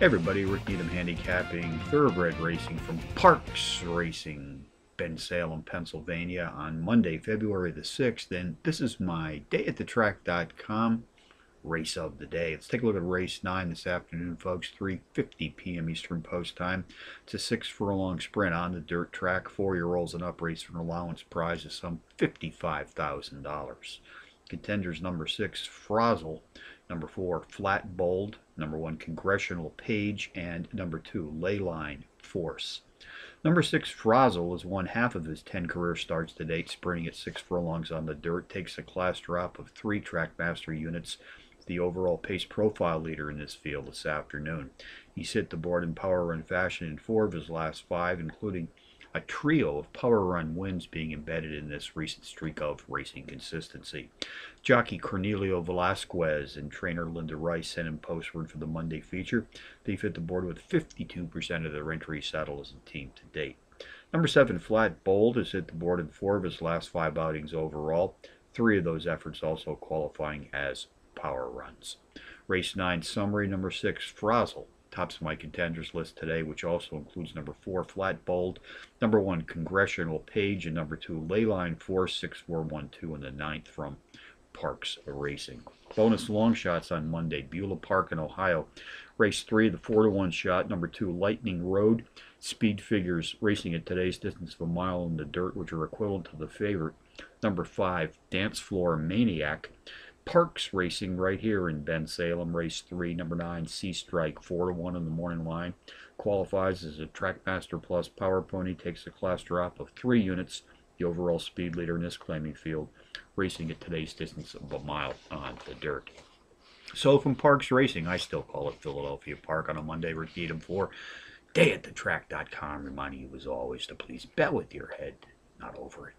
everybody, Rick Needham handicapping thoroughbred racing from Parx Racing, Bensalem, Pennsylvania on Monday, February the 6th. And this is my dayatthetrack.com race of the day. Let's take a look at race 9 this afternoon, folks. 3.50 p.m. Eastern Post Time. It's a six furlong sprint on the dirt track. Four-year-olds and up race for an allowance prize of some $55,000. Contenders number 6, Frazzle. Number 4, Flat Bold number one Congressional Page, and number two Leyline Force. Number six Frazzle has won half of his 10 career starts to date, sprinting at six furlongs on the dirt, takes a class drop of three TrackMaster units, the overall pace profile leader in this field this afternoon. He's hit the board in power run fashion in four of his last five, including a trio of power run wins being embedded in this recent streak of racing consistency. Jockey Cornelio Velasquez and trainer Linda Rice sent him postward for the Monday feature. They fit the board with 52% of their entries settled as a team to date. Number seven, Flat Bold, has hit the board in four of his last five outings overall. Three of those efforts also qualifying as power runs. Race 9 summary number 6 Frazzle tops of my contenders list today, which also includes number four, Flat Bold, number one, Congressional Page, and number two, Leyline 46412 and the ninth from Parx Racing. Bonus long shots on Monday, Beulah Park in Ohio. Race three, the four to one shot. Number two, Lightning Road. Speed figures racing at today's distance of a mile in the dirt, which are equivalent to the favorite. Number five, Dance Floor Maniac. Parx Racing right here in Bensalem, race three, number nine, Sea Strike, four to one in the morning line. Qualifies as a TrackMaster Plus Power Pony, takes a class drop of three units, the overall speed leader in this claiming field, racing at today's distance of a mile on the dirt. So from Parx Racing, I still call it Philadelphia Park on a Monday, Rick Needham for dayatthetrack.com, reminding you as always to please bet with your head, not over it.